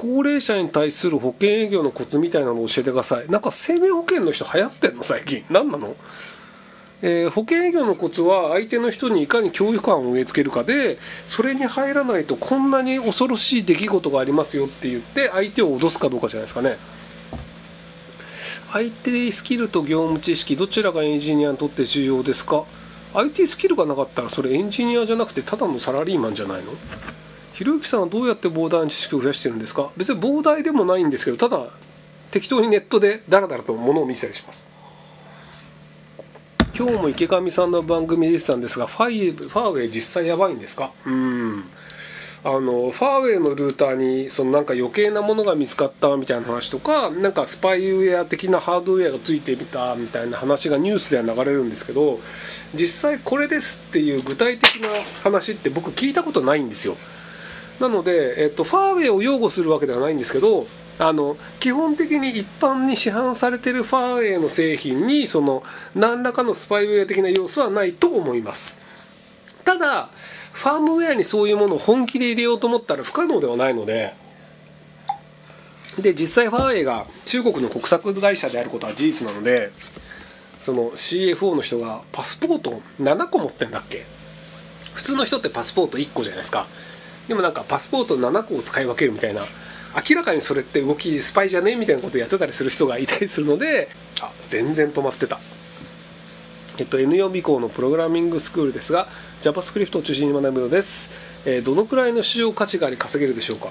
高齢者に対する保険営業のコツみたいなのを教えてください。なんか生命保険の人流行ってんの最近。何なの？えー、保険営業のコツは相手の人にいかに恐怖感を植え付けるかでそれに入らないとこんなに恐ろしい出来事がありますよって言って相手を脅すかどうかじゃないですかね。相手スキルと業務知識どちらがエンジニアにとって重要ですか？IT スキルがなかったらそれエンジニアじゃなくてただのサラリーマンじゃないの？ひろゆきさんはどうやって膨大な知識を増やしてるんですか？別に膨大でもないんですけどただ適当にネットでダラダラと物を見せたりします。今日も池上さんの番組でしたんですがファイファーウェイ実際やばいんですか？うん。あのファーウェイのルーターにそのなんか余計なものが見つかったみたいな話とかなんかスパイウェア的なハードウェアがついてみたみたいな話がニュースでは流れるんですけど実際これですっていう具体的な話って僕聞いたことないんですよ。なので、えっと、ファーウェイを擁護するわけではないんですけどあの基本的に一般に市販されてるファーウェイの製品にその何らかのスパイウェア的な要素はないと思います。ただファームウェアにそういうものを本気で入れようと思ったら不可能ではないのでで実際ファーウェイが中国の国策会社であることは事実なのでその CFO の人がパスポート7個持ってんだっけ？普通の人ってパスポート1個じゃないですか。でもなんかパスポート7個を使い分けるみたいな明らかにそれって動きスパイじゃねみたいなことをやってたりする人がいたりするのであ全然止まってた。えっと、N 予備校のプログラミングスクールですが JavaScript を中心に学ぶようです、えー、どのくらいの市場価値があり稼げるでしょうか。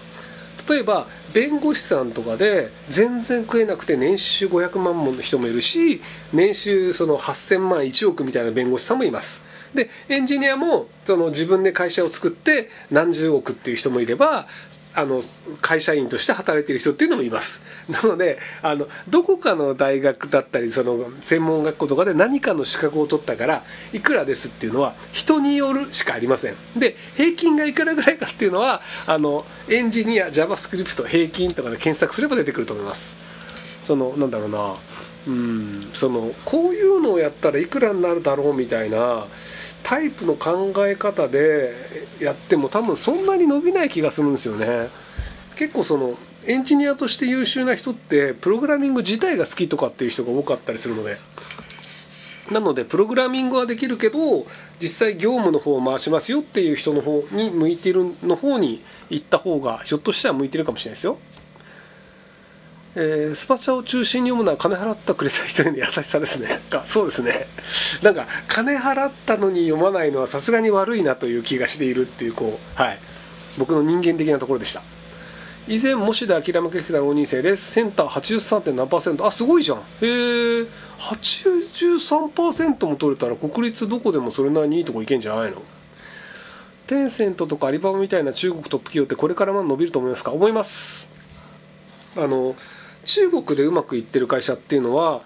例えば弁護士さんとかで全然食えなくて年収500万もの人もいるし年収その8000万1億みたいな弁護士さんもいます。でエンジニアもその自分で会社を作って何十億っていう人もいればあの会社員として働いてる人っていうのもいます。なのであのどこかの大学だったりその専門学校とかで何かの資格を取ったからいくらですっていうのは人によるしかありません。で平均がいくらぐらいかっていうのはあのエンジニア JavaScript 平均とかで検索すれば出てくると思います。そのなんだろうな。うんそのこういうのをやったらいくらになるだろうみたいなタイプの考え方でやっても多分そんなに伸びない気がするんですよね。結構そのエンジニアとして優秀な人ってプログラミング自体が好きとかっていう人が多かったりするので。なのでプログラミングはできるけど実際業務の方を回しますよっていう人の方に向いてるの方に行った方がひょっとしたら向いてるかもしれないですよ。えー、スパチャを中心に読むのは金払ったくれた人への優しさですね。かそうですね。なんか金払ったのに読まないのはさすがに悪いなという気がしているっていうこうはい。僕の人間的なところでした。以前模試で諦めかけた浪人生です。センター 83. 何パーセント。あすごいじゃん。へえ83%も取れたら国立どこでもそれなりにいいとこ行けんじゃないの？テンセントとかアリババみたいな中国トップ企業ってこれからも伸びると思いますか？思います。あの中国でうまくいってる会社っていうのは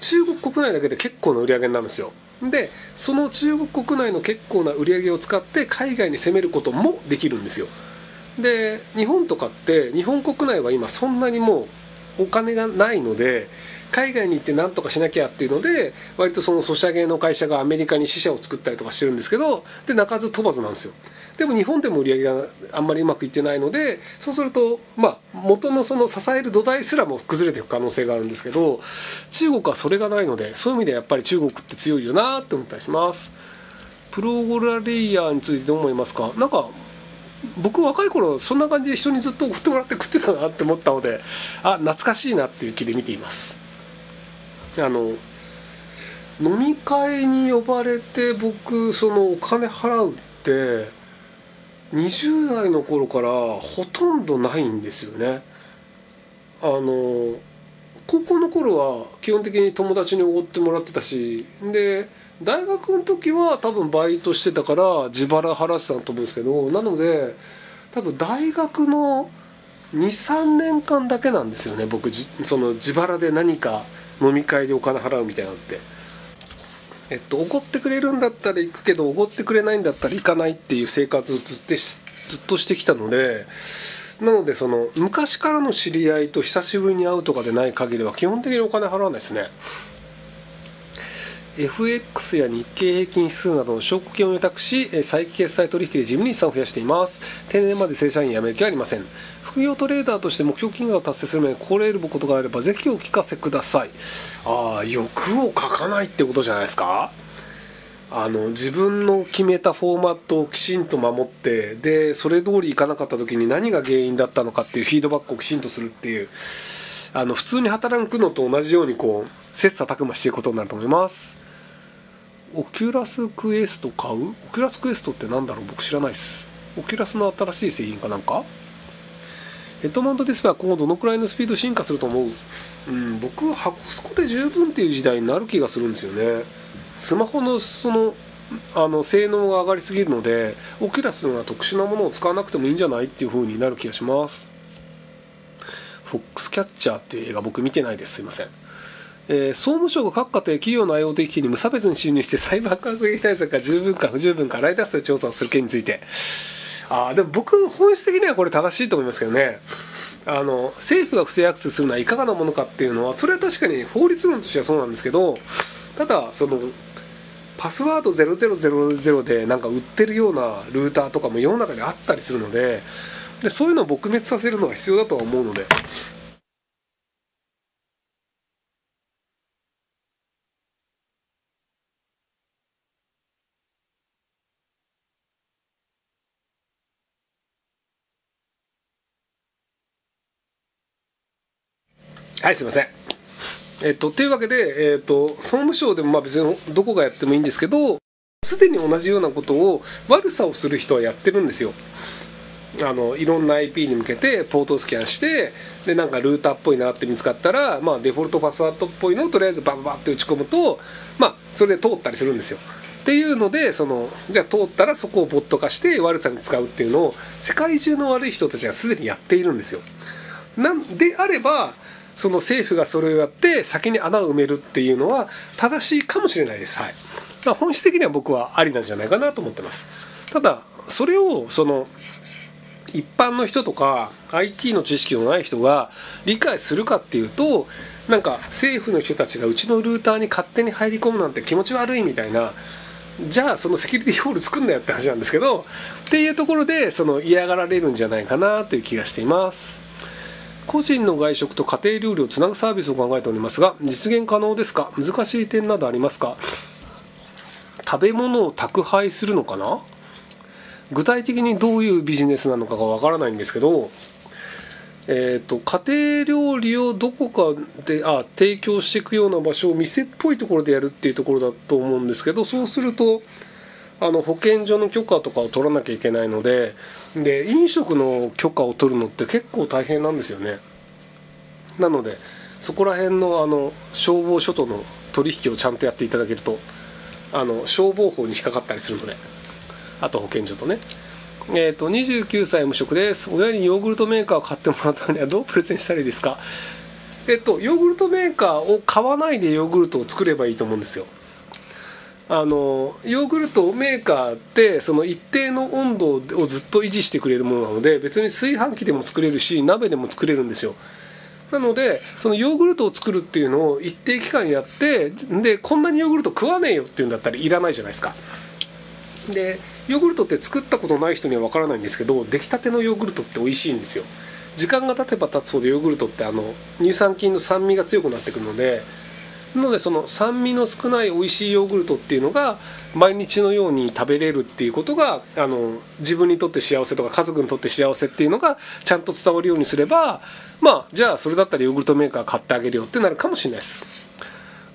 中国国内だけで結構な売り上げになるんですよ。でその中国国内の結構な売り上げを使って海外に攻めることもできるんですよ。で日本とかって日本国内は今そんなにもうお金がないので海外に行って何とかしなきゃっていうので割とそのソシャゲの会社がアメリカに支社を作ったりとかしてるんですけどで鳴かず飛ばずなんですよ。でも日本でも売り上げがあんまりうまくいってないのでそうするとまあ元のその支える土台すらも崩れていく可能性があるんですけど中国はそれがないのでそういう意味でやっぱり中国って強いよなって思ったりします。プロゴラレイヤーについてどう思いますか？なんか僕若い頃そんな感じで人にずっと送ってもらって食ってたなって思ったのであ懐かしいなっていう気で見ていますあの飲み会に呼ばれて僕そのお金払うって20代の頃からほとんどないんですよね。あの高校の頃は基本的に友達におごってもらってたしで大学の時は多分バイトしてたから自腹払ってたと思うんですけどなので多分大学の23年間だけなんですよね僕その自腹で何か飲み会でお金払うみたいなのって。えっとおごってくれるんだったら行くけどおごってくれないんだったら行かないっていう生活をずっとずっとしてきたのでなのでその昔からの知り合いと久しぶりに会うとかでない限りは基本的にお金払わないですね。FX や日経平均指数などの証拠金を予託し再決済取引で事務に資産を増やしています。定年まで正社員辞める気はありません。副業トレーダーとして目標金額を達成する前に心得ることがあればぜひお聞かせください。ああ欲をかかないってことじゃないですか？あの自分の決めたフォーマットをきちんと守ってでそれ通りいかなかった時に何が原因だったのかっていうフィードバックをきちんとするっていうあの普通に働くのと同じようにこう切磋琢磨していくことになると思います。 Oculus Quest 買う？ Oculus Quest って何だろう？僕知らないです。Oculus の新しい製品かなんか？ヘッドマウントディスプレイは今後どのくらいのスピード進化すると思う？うん僕ハコスコで十分っていう時代になる気がするんですよね。スマホのそのあの性能が上がりすぎるので Oculus のような特殊なものを使わなくてもいいんじゃないっていう風になる気がします。フォックスキャッチャーっていう映画僕見てないです。すいません。えー、総務省が各家庭企業の IoT 機器に無差別に侵入してサイバー攻撃対策が十分か不十分か洗い出す調査をする件について。あでも僕本質的にはこれ正しいと思いますけどねあの政府が不正アクセスするのはいかがなものかっていうのはそれは確かに法律論としてはそうなんですけどただそのパスワード0000でなんか売ってるようなルーターとかも世の中にあったりするのででそういうのを撲滅させるのは必要だとは思うので。はいすいませんえっと、というわけで、えっと、総務省でもまあ別にどこがやってもいいんですけどすでに同じようなことを悪さをする人はやってるんですよ。あのいろんな IP に向けてポートスキャンしてでなんかルーターっぽいなって見つかったら、まあ、デフォルトパスワードっぽいのをとりあえずバンバンって打ち込むと、まあ、それで通ったりするんですよ。っていうのでそのじゃあ通ったらそこをボット化して悪さに使うっていうのを世界中の悪い人たちがすでにやっているんですよ。なんであればその政府がそれをやって先に穴を埋めるっていうのは正しいかもしれないです。はい、本質的には僕はありなんじゃないかなと思ってます。ただそれをその一般の人とか IT の知識のない人が理解するかっていうとなんか政府の人たちがうちのルーターに勝手に入り込むなんて気持ち悪いみたいなじゃあそのセキュリティホール作んなよって話なんですけどっていうところでその嫌がられるんじゃないかなという気がしています。個人の外食と家庭料理をつなぐサービスを考えておりますが実現可能ですか？難しい点などありますか？食べ物を宅配するのかな？具体的にどういうビジネスなのかがわからないんですけどえーと、家庭料理をどこかであ提供していくような場所を店っぽいところでやるっていうところだと思うんですけどそうするとあの保健所の許可とかを取らなきゃいけないのでで飲食の許可を取るのって結構大変なんですよね。なのでそこら辺のあの消防署との取引をちゃんとやっていただけるとあの消防法に引っかかったりするのであと保健所とね。えーと、29歳無職です。親にヨーグルトメーカーを買ってもらったのにはどうプレゼンしたらいいですか？えっとヨーグルトメーカーを買わないでヨーグルトを作ればいいと思うんですよ。あのヨーグルトメーカーってその一定の温度をずっと維持してくれるものなので別に炊飯器でも作れるし鍋でも作れるんですよ。なのでそのヨーグルトを作るっていうのを一定期間やってでこんなにヨーグルト食わねえよっていうんだったらいらないじゃないですか。でヨーグルトって作ったことない人には分からないんですけど出来たてのヨーグルトって美味しいんですよ。時間が経てば経つほどヨーグルトってあの乳酸菌の酸味が強くなってくるのでなのでその酸味の少ない美味しいヨーグルトっていうのが毎日のように食べれるっていうことがあの自分にとって幸せとか家族にとって幸せっていうのがちゃんと伝わるようにすればまあじゃあそれだったらヨーグルトメーカー買ってあげるよってなるかもしれないです。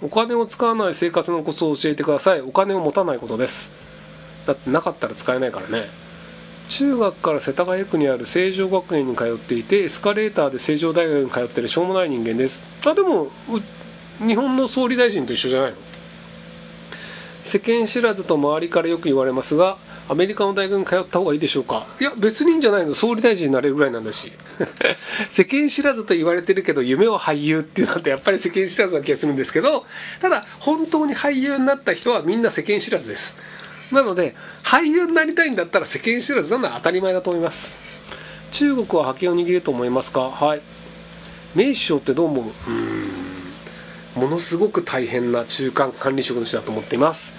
お金を使わない生活のコツを教えてください。お金を持たないことです。だってなかったら使えないからね。中学から世田谷区にある成城学園に通っていてエスカレーターで成城大学に通ってるしょうもない人間です。あでも日本の総理大臣と一緒じゃないの？世間知らずと周りからよく言われますがアメリカの大学に通った方がいいでしょうか？いや別にいいんじゃないの。総理大臣になれるぐらいなんだし。世間知らずと言われてるけど夢は俳優っていうのってやっぱり世間知らずな気がするんですけどただ本当に俳優になった人はみんな世間知らずです。なので俳優になりたいんだったら世間知らずなのは当たり前だと思います。中国は覇権を握ると思いますか？はい。名首相ってどう思う？うん。ものすごく大変な中間管理職の人だと思っています。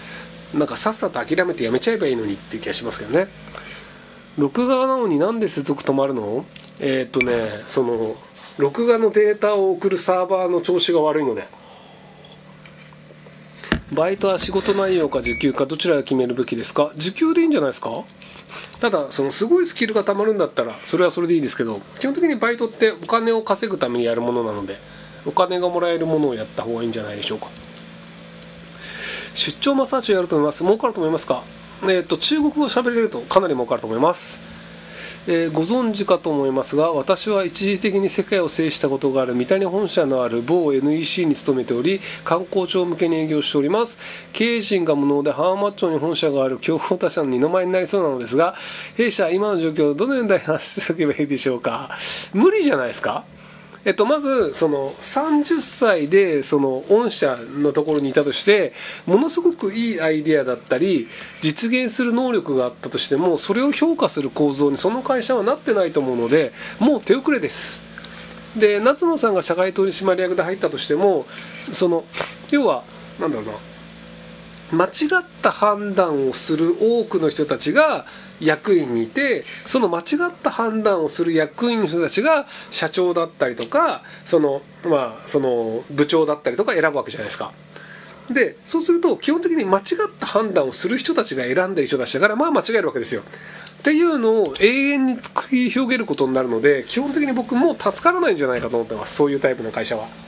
なんかさっさと諦めてやめちゃえばいいのにっていう気がしますけどね。録画なのになんで接続止まるの？えー、っとねその録画のデータを送るサーバーの調子が悪いので。バイトは仕事内容か時給かどちらが決めるべきですか？時給でいいんじゃないですか？ただそのすごいスキルがたまるんだったらそれはそれでいいですけど基本的にバイトってお金を稼ぐためにやるものなのでお金がもらえるものをやった方がいいんじゃないでしょうか。出張マッサージをやると思います。儲かると思いますか？えっ、ー、と中国語喋れるとかなり儲かると思います。えー、ご存知かと思いますが私は一時的に世界を制したことがある三谷本社のある某 NEC に勤めており観光庁向けに営業しております。経営陣が無能で浜松町に本社がある競合他社の二の舞になりそうなのですが弊社今の状況をどのように話しておけばいいでしょうか？無理じゃないですか？えっと、まずその30歳でその御社のところにいたとしてものすごくいいアイデアだったり実現する能力があったとしてもそれを評価する構造にその会社はなってないと思うのでもう手遅れです。で夏野さんが社外取締役で入ったとしてもその要は何だろうな間違った判断をする多くの人たちが役員にいてその間違った判断をする役員の人たちが社長だったりとかそのまあその部長だったりとか選ぶわけじゃないですか。でそうすると基本的に間違った判断をする人たちが選んでる人たちだからまあ間違えるわけですよ。っていうのを永遠に繰り広げることになるので基本的に僕も助からないんじゃないかと思ってますそういうタイプの会社は。